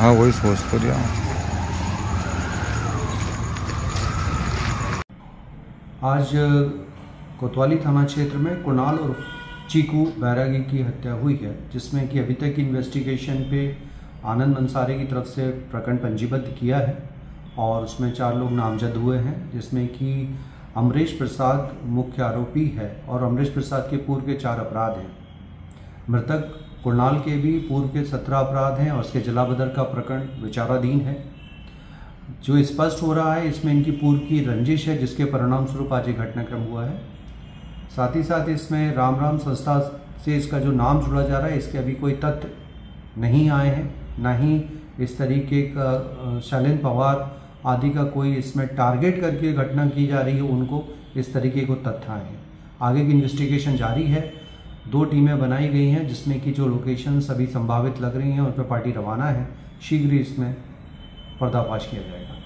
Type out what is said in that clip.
हाँ वही सोच तो हूँ। आज, कोतवाली थाना क्षेत्र में कुणाल और चीकू बैरागी की हत्या हुई है, जिसमें कि अभी तक इन्वेस्टिगेशन पे आनंद अंसारी की तरफ़ से प्रकरण पंजीबद्ध किया है और उसमें चार लोग नामजद हुए हैं, जिसमें कि अमरीश प्रसाद मुख्य आरोपी है और अमरीश प्रसाद के पूर्व के चार अपराध हैं। मृतक कुणाल के भी पूर्व के सत्रह अपराध हैं और उसके जलाबदर का प्रकरण विचाराधीन है। जो स्पष्ट हो रहा है, इसमें इनकी पूर्व की रंजिश है, जिसके परिणाम स्वरूप आज ये घटनाक्रम हुआ है। साथ ही साथ इसमें राम राम संस्था से इसका जो नाम जुड़ा जा रहा है, इसके अभी कोई तथ्य नहीं आए हैं। ना ही इस तरीके का शैलेन पवार आदि का कोई इसमें टारगेट करके घटना की जा रही है, उनको इस तरीके को तथ्य आए हैं। आगे की इन्वेस्टिगेशन जारी है दो टीमें बनाई गई हैं, जिसमें कि जो लोकेशन सभी संभावित लग रही हैं उन पर पार्टी रवाना है, शीघ्र ही इसमें पर्दाफाश किया जाएगा।